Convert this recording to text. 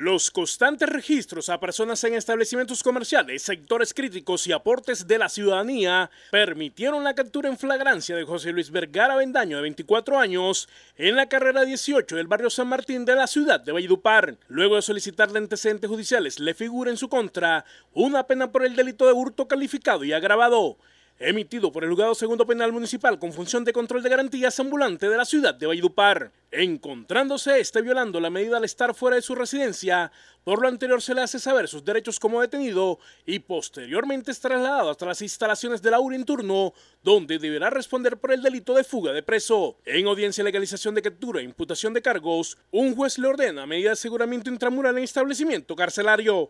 Los constantes registros a personas en establecimientos comerciales, sectores críticos y aportes de la ciudadanía permitieron la captura en flagrancia de José Luis Vergara Bendaño, de 24 años, en la carrera 18 del barrio San Martín de la ciudad de Valledupar. Luego de solicitarle antecedentes judiciales, le figura en su contra una pena por el delito de hurto calificado y agravado emitido por el juzgado segundo penal municipal con función de control de garantías ambulante de la ciudad de Valledupar, encontrándose este violando la medida al estar fuera de su residencia, por lo anterior se le hace saber sus derechos como detenido y posteriormente es trasladado hasta las instalaciones de la URI en turno, donde deberá responder por el delito de fuga de preso. En audiencia legalización de captura e imputación de cargos, un juez le ordena medida de aseguramiento intramural en establecimiento carcelario.